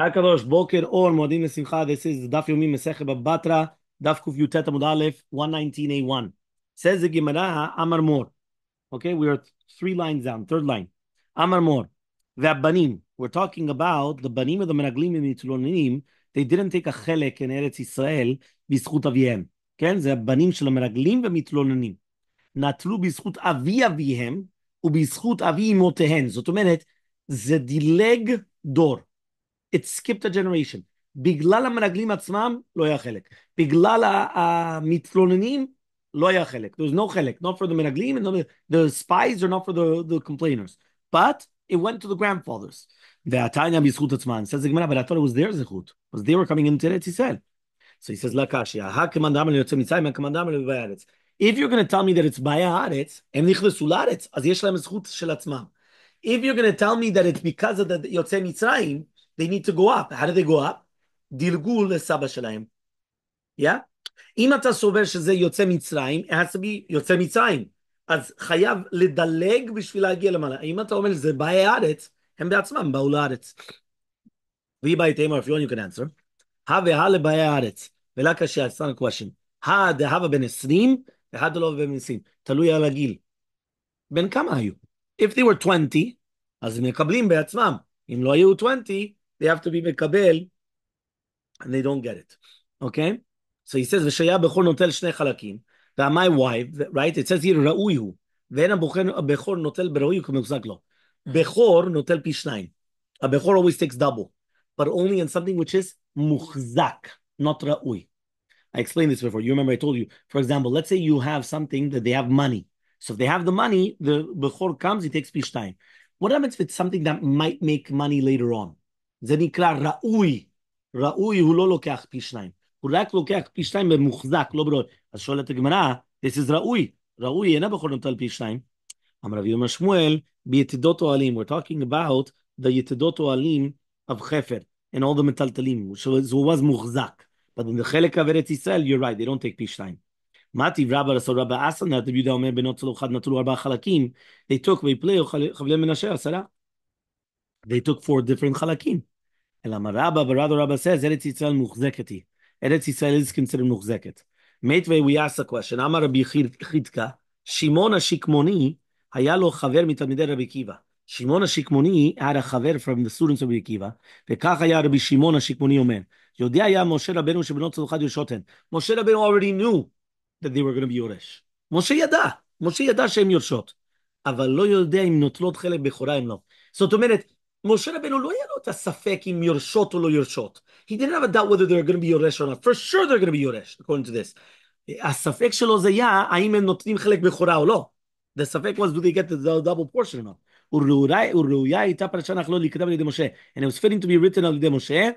Takadosh, Boker Or, Modim Simcha. This is Daf Yomi Mesech Batra, Daf Kuf Yutet Amud Aleph, 119A1. Says the Gemara, Amar Mor. Okay, we are three lines down, third line. Amar Mor. That Banim. We're talking about the Banim of the Meraglim and Mitzulonim. They didn't take a chelek in Eretz Israel בזכות אביהם. כן, זה הבנים של המרגלים ומתלוננים. נטלו בזכות אבי אביהם ובזכות אבי אמותיהן. זאת אומרת, זה דילג דור it skipped a generation. בגלל המרגלים עצמם לא היה חלק. בגלל המתלוננים לא היה חלק. There was no חלק. Not for the מרגלים, and the spies are not for the, the complainers. But it went to the grandfathers. והתניא בזכות עצמן. says the Gemara, but I thought it was their זכות. Because they were coming into ארץ ישראל. So he says, לקשיא, הכמאן דאמר ליוצא מצרים, הכמאן דאמר לבאי הארץ. If you're going to tell me that it's באי הארץ, הם נכנסו לארץ, אז יש להם זכות של עצמם. If you're going to tell me that it's because of the יוצא מצרים, they need to go up. How do they go up? דילגו לסבא שלהם. Yeah? אם אתה סובר שזה יוצא מצרים, it has to be יוצא מצרים. אז חייב לדלג בשביל להגיע למעלה. אם אתה אומר שזה באי הארץ, הם בעצמם באו לארץ. והיא באי תאמר, if you want you can answer. הא והא לבאי הארץ. ולה קשה, it's not a question. הא דהבה בן עשרים, והא דלא בן עשרים. תלוי על הגיל. בן כמה היו? If they were 20, אז הם מקבלים בעצמם. אם לא היו 20, they have to be מקבל, and they don't get it. Okay? So he says, ושהיה בכור נוטל שני חלקים, והמי wife, right? It says here, ראוי הוא, ואין הבכור נוטל בראוי הוא כמוחזק לו. בכור נוטל פי שניים. הבכור always takes double, but only in something which is מוחזק, not ראוי. I explained this before. You remember I told you, for example, let's say you have something that they have money. So if they have the money, the Bechor comes, he takes Pishtayim. What happens if it's something that might make money later on? זה נקרא ראוי. ראוי הוא לא לוקח פי שניים. הוא רק לוקח פי שניים במוחזק, לא ברור. אז שואלת הגמרא, this is ראוי. ראוי אינה בכל נוטל פי שניים. אמר רבי יומר שמואל, ביתדות אוהלים. We're talking about the יתדות אוהלים of חפר, and all the מטלטלים. So it was מוחזק. But in the חלק of ארץ ישראל, you're right, they don't take פי שניים. מה טיב רבא לעשות רבא אסן, רבי יהודה אומר בנות צלוחת נטלו ארבעה חלקים, they took ויפלאו חבלי מנשה עשרה. They took four different חלקים. אלא מה רבא, ברדו רבא says, ארץ ישראל מוחזקת היא. ארץ ישראל is considered מוחזקת. mate way we ask a question, אמר רבי חידקה, שמעון השקמוני, היה לו חבר מתלמידי רבי עקיבא. שמעון השקמוני had a חבר from the students of רבי עקיבא, וכך היה רבי שמעון השקמוני אומר, יודע היה משה רבנו שבנות צלוחת יורשות הן. משה רבנו already knew that they were going to be יורש. משה ידע, משה ידע שהן יורשות, אבל לא יודע אם נוטלות חלק בכורה אם לא. זאת אומרת, משה רבנו לא היה לו את הספק אם יורשות או לא יורשות. He didn't have a doubt whether they're going to be יורש or not. For sure they're going to be יורש, according to this. הספק שלו זה היה האם הם נותנים חלק בכורה או לא. The ספק was do they get the double portion or not. וראויה הייתה פרשה נחלו להיכתב על ידי משה. And it was fitting to be written על ידי משה.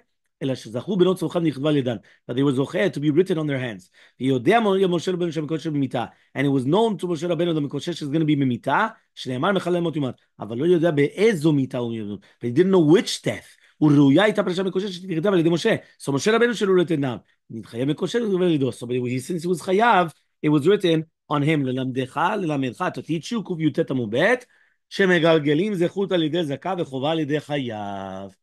אלא שזכו בנות צלוחת נכתבה על ידן. But they were זוכה to be written on their hands. ויודע משה רבנו שהמקושש במיתה. And it was known to משה רבנו the מקושש is going to be במיתה, שנאמר מחלל מות יומת. אבל לא יודע באיזו מיתה הוא ידון. But he didn't know which death. וראויה הייתה פרשה מקוששת שנכתבה על ידי משה. So משה רבנו שלו written down. נתחייב מקושש ודבר ידו. So since he was חייב, it was written on him. ללמדך, ללמדך, to teach you, קי"ט עמוד ב', שמגלגלים זכות על ידי זכה וחובה על ידי חייב.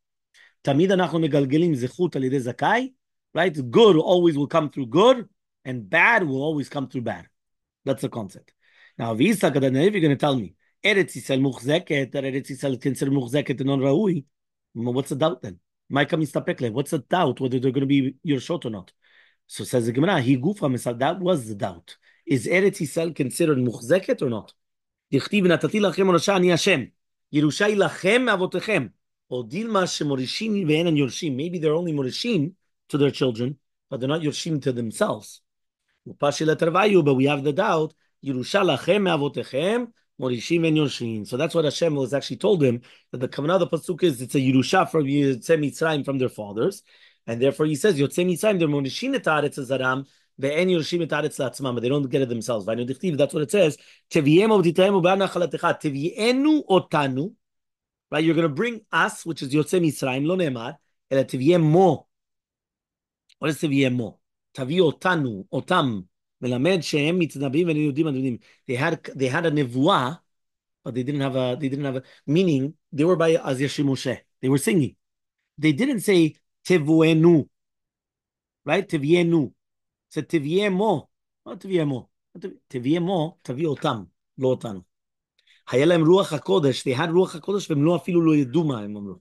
תמיד אנחנו מגלגלים זכות על ידי זכאי, right? Good always will come through good, and bad will always come through bad. That's the concept. Now, ויסק, if you're going to tell me, ארץ ישראל מוחזקת, ארץ ישראל considered מוחזקת and ראוי, what's the doubt then? מה יקם מסתפק להם? What's the doubt whether they're going to be your shot or not? So says the Gemara, he גופה מסל, that was the doubt. Is ארץ ישראל considered מוחזקת or not? דכתיב נתתי לכם מורשה אני השם. ירושה היא לכם מאבותיכם. או דילמה שמורישים ואינן יורשים. Maybe they're only מורישים to their children, but they're not יורשים to themselves. ופשי לתרוויו, but we have the doubt, ירושה לכם מאבותיכם, מורישים ואין יורשים. So that's what Hashem was actually told him, that the command of the Pasuk is, it's a ירושה from יוצא מצרים from their fathers, and therefore he says, יוצא מצרים, they're מורישים את הארץ הזרם, ואין יורשים את הארץ לעצמם, but they don't get it themselves. ואני דכתיב, that's what it says, תביאם ותתאם ובעד נחלתך, תביאנו אותנו, right? You're going to bring us, which is יוצא מצרים, לא נאמר, אלא תביא מו. What is תביא מו? תביא אותנו, אותם, מלמד שהם מתנבאים ואינם יודעים מה יודעים. They had, they had a נבואה, but they didn't have a, they didn't have a, meaning, they were by אז יש משה. They were singing. they didn't say tivuenu, right? Tivienu. said tiviemo. What tiviemo? tiviemo, תביא אותם, לא אותנו. היה להם רוח הקודש, they had רוח הקודש והם לא אפילו לא ידעו מה הם אמרו.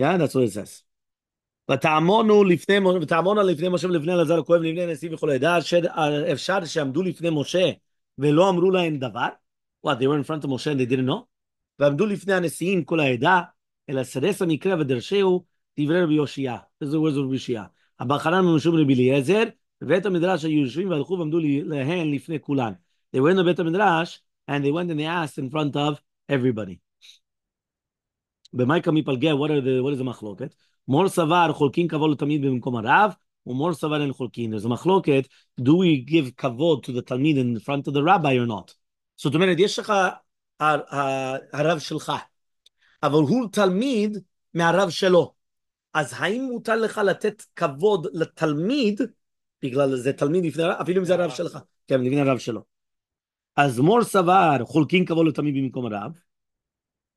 Yeah, that's what it says. ותעמונו לפני, ותעמונה לפני משה ולפני אלעזר הכהן ולפני הנשיאים וכל העדה, אפשר שעמדו לפני משה ולא אמרו להם דבר? What, they were in front of Moshe and they didn't know? ועמדו לפני הנשיאים כל העדה, אלא סרס המקרא ודרשהו דברי רבי יאשיה. איזה words of רבי יאשיה. הבא חנן ומשום רבי אליעזר, בבית המדרש היו יושבים והלכו ועמדו להן לפני כולן. They were in the בית המדרש and they went and they asked in front of everybody. במאי קמי פלגה, what, are the, what is the מחלוקת? מור סבר חולקין כבוד לתלמיד במקום הרב, ומור סבר אין חולקין. There's a מחלוקת, do we give כבוד to the תלמיד in front of the rabbi or not? זאת אומרת, יש לך הרב שלך, אבל הוא תלמיד מהרב שלו. אז האם מותר לך לתת כבוד לתלמיד, בגלל זה תלמיד לפני הרב, אפילו אם זה הרב שלך, כן, לפני הרב שלו. אז מור סבר חולקין כבוד לתלמיד במקום הרב,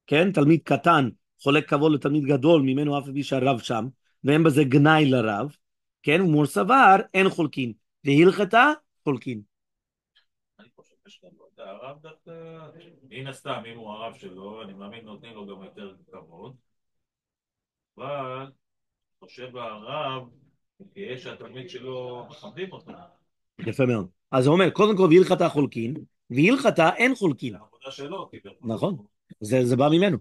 כן, תלמיד קטן חולק כבוד לתלמיד גדול ממנו אף פי שהרב שם, ואין בזה גנאי לרב, כן, ומור סבר אין חולקין, והלכתה חולקין. הרב דווקא, מן הסתם, אם הוא הרב שלו, אני מאמין נותנים לו גם יותר כבוד, אבל חושב הרב, תהיה שהתלמיד שלו מכבדים אותו. יפה מאוד. אז הוא אומר, קודם כל, והלכתה חולקין, והלכתה אין חולקין. נכון, זה, זה בא ממנו.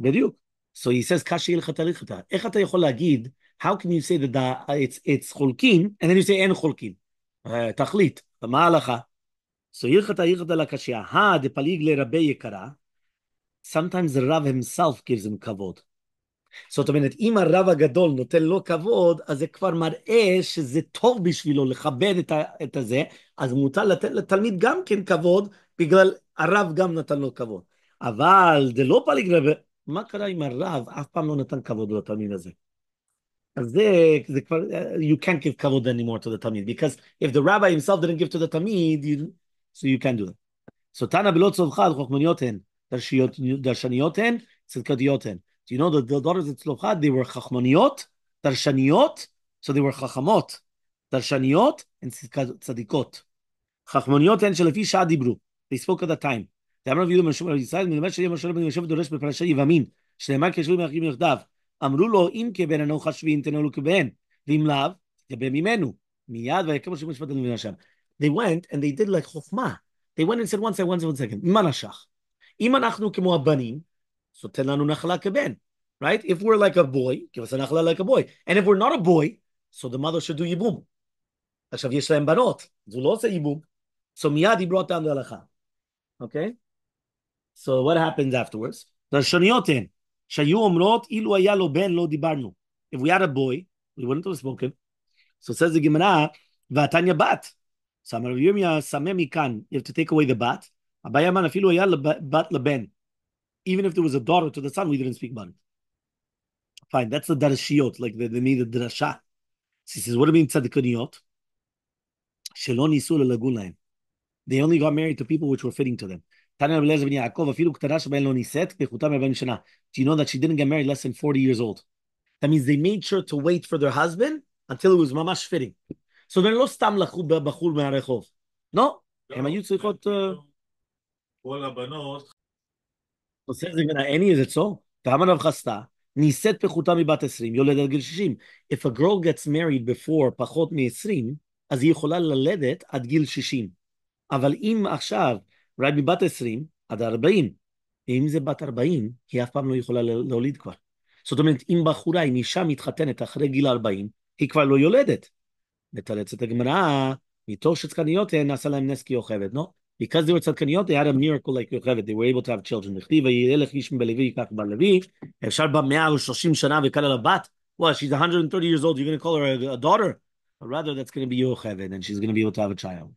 בדיוק. So he says, קשי הלכתה הלכתה. איך אתה יכול להגיד, how can you say that the, it's, it's חולקין, and then you say אין חולקין? Uh, תחליט, מה ההלכה? So הלכתה הלכתה לקשיא, הא דפליג לרבי יקרה, sometimes the רב himself gives him כבוד. זאת אומרת, אם הרב הגדול נותן לו כבוד, אז זה כבר מראה שזה טוב בשבילו לכבד את, ה, את הזה, אז מותר לתת לתלמיד גם כן כבוד, בגלל הרב גם נתן לו כבוד. אבל זה לא פליג רבי, מה קרה עם הרב? אף פעם לא נתן כבוד לתלמיד הזה. אז זה, זה כבר, you can't give כבוד anymore to the תלמיד, because if the rabbi himself didn't give to the תלמיד, you, so you can't do that. תנא בלא צלופחד, חוכמניות הן, דרשניות הן, צדקתיות הן. Do you know that the daughters of Tzlofchad; they were chachmoniot, Darshaniot, so they were Chachamot, Darshaniot, and Tzadikot. Chachmoniot and Shalafi Shadibru. They spoke at that time. דאמר רבי יהודה משום רבי ישראל, מלמד שיהיה משה רבנו יושב ודורש בפרשי יבמין, שנאמר כשבויים אחים יחדיו. אמרו לו, אם כבן אנו חשבים, תנו לו כבן, ואם לאו, תתייבא ממנו. מיד ויקם משה משפט אדוני השם. They went and they did like חוכמה. They went and said, one second, one second, one second, מה נשך? אם אנחנו so תן לנו נחלה כבן. Right? If we're like a boy, give us a נחלה like a boy. And if we're not a boy, so the mother should do ייבום. עכשיו יש להם בנות, אז הוא לא עושה ייבום. So מיד דיברו אותם להלכה. אוקיי? So what happens afterwards? דרשניות הן, שהיו אומרות, אילו היה לו בן, לא דיברנו. If we had a boy, we wouldn't have spoken. So says the Gemara, והתניא בת. So אמר רבי ירמיה, סמא מכאן, you have to take away the בת. אביי אמר, אפילו היה בת לבן. Even if there was a daughter to the son, we didn't speak about it. Fine, that's the darashiyot, like they, they need a drasha. So he says, what do you mean tzadikoniyot? שלא ניסו ללגון להם. They only got married to people which were fitting to them. תניא רבי אליעזר בן יעקב, אפילו קטנה שבהן לא נישאת, פחותה מ-40 שנה. Do you know that she didn't get married less than 40 years old? That means they made sure to wait for their husband until it was ממש fitting. So they לא סתם לקחו בחור מהרחוב. לא, הם היו צריכות... כל הבנות... עושה את זה מן העני, זה צור. פעם עליו חסתה, נישאת פחותה מבת 20, יולדת עד גיל 60. If a girl gets married before פחות מ-20, אז היא יכולה ללדת עד גיל 60. אבל אם עכשיו right מבת 20 עד 40. אם זה בת 40, היא אף פעם לא יכולה להוליד כבר. זאת אומרת, אם בחורה, אם אישה מתחתנת אחרי גיל 40, היא כבר לא יולדת. מתרצת הגמרא, מתוך שצדקניות נעשה להם נס כיוכבת, לא? because they were tzadkaniyot, they had a miracle like Yocheved. They were able to have children. Well, she's 130 years old. You're going to call her a, a daughter. But rather, that's going to be Yocheved, and she's going to be able to have a child.